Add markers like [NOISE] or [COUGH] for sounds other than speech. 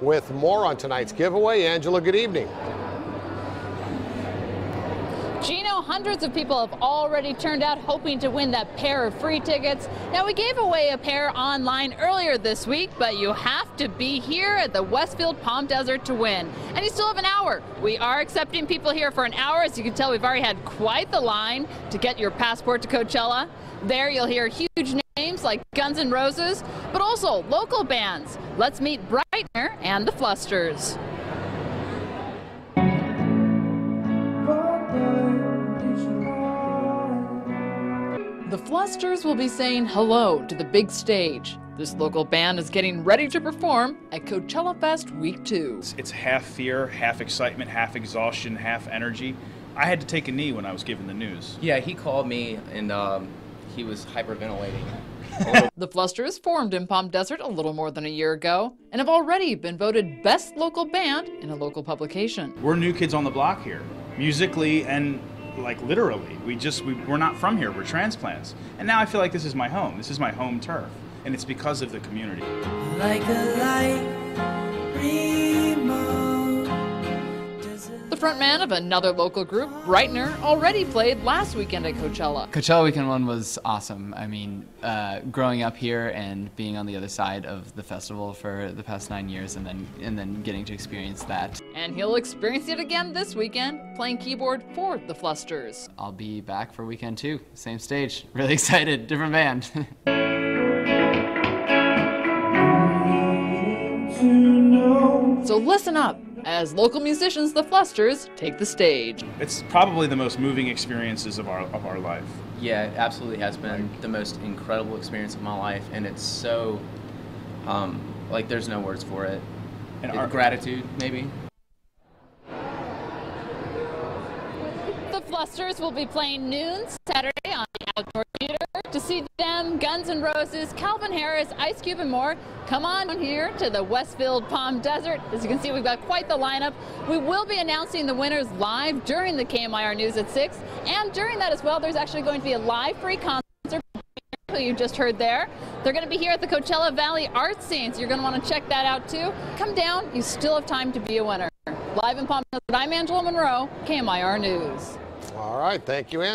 With more on tonight's giveaway. Angela, good evening. Gino, hundreds of people have already turned out hoping to win that pair of free tickets. Now, we gave away a pair online earlier this week, but you have to be here at the Westfield Palm Desert to win. And you still have an hour. We are accepting people here for an hour. As you can tell, we've already had quite the line to get your passport to Coachella. There, you'll hear huge names like Guns N' Roses, but also local bands. Let's meet Brightner and the Flusters. The Flusters will be saying hello to the big stage. This local band is getting ready to perform at Coachella Fest Week 2. It's half fear, half excitement, half exhaustion, half energy. I had to take a knee when I was given the news. Yeah, he called me and um, he was hyperventilating. [LAUGHS] the Flusters formed in Palm Desert a little more than a year ago and have already been voted best local band in a local publication. We're new kids on the block here, musically and like literally. We just we, we're not from here. We're transplants, and now I feel like this is my home. This is my home turf, and it's because of the community. Like frontman of another local group, Brightner, already played last weekend at Coachella. Coachella Weekend One was awesome. I mean, uh, growing up here and being on the other side of the festival for the past nine years, and then and then getting to experience that. And he'll experience it again this weekend, playing keyboard for the Flusters. I'll be back for weekend two, same stage. Really [LAUGHS] excited, different band. [LAUGHS] So listen up as local musicians, the Flusters, take the stage. It's probably the most moving experiences of our of our life. Yeah, it absolutely has been the most incredible experience of my life, and it's so, um, like, there's no words for it. And our gratitude, maybe. The Flusters will be playing noon Saturday on the Outdoor Guns N' Roses, Calvin Harris, Ice Cube, and more, come on here to the Westfield Palm Desert. As you can see, we've got quite the lineup. We will be announcing the winners live during the KMIR News at 6. And during that as well, there's actually going to be a live free concert who you just heard there. They're going to be here at the Coachella Valley Art Scene, so you're going to want to check that out too. Come down, you still have time to be a winner. Live in Palm Desert, I'm Angela Monroe, KMIR News. All right, thank you, Angela.